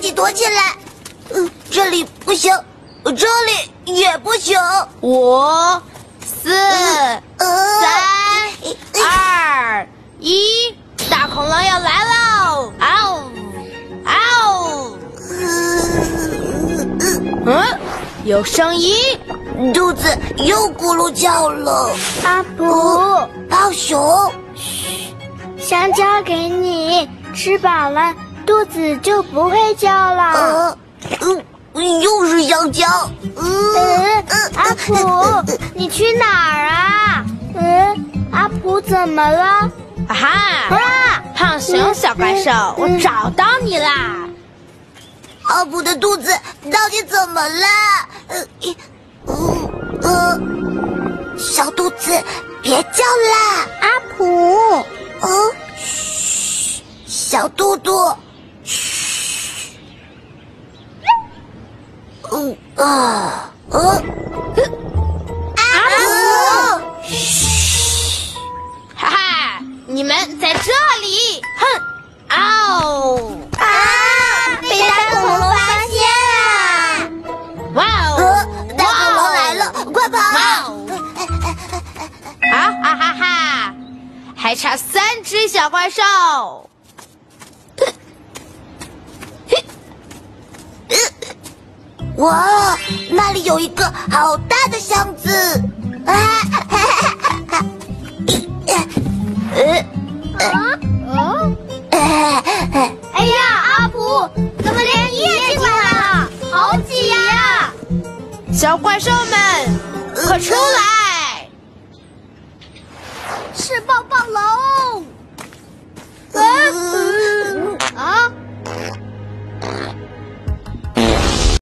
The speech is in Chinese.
紧躲起来。嗯，这里不行，这里也不行。五、四、三、二、一，大恐龙要来喽！嗷嗷！嗯，有声音，肚子又咕噜叫了。阿布，胖熊，嘘，香蕉给你，吃饱了肚子就不会叫了。呃，嗯，又是香蕉。嗯，阿普，你去哪儿啊？嗯，阿普怎么了？啊哈！啊，胖熊小怪兽，我找到你啦！阿普的肚子到底怎么了？呃，呃，呃，小肚子别叫啦，阿普。哦，嘘，小肚肚，嗯啊呃，阿普，嘘，哈哈，你们在这里！哼，嗷！啊，被大恐龙发现了！哇哦！，大恐龙来了，快跑！哇哦！啊哈哈哈！还差三只小怪兽。哇，那里有一个好大的箱子！啊，呃，嗯，呃，哎呀，阿普，怎么连你也进来了？好挤呀！小怪兽们，快出来！是抱抱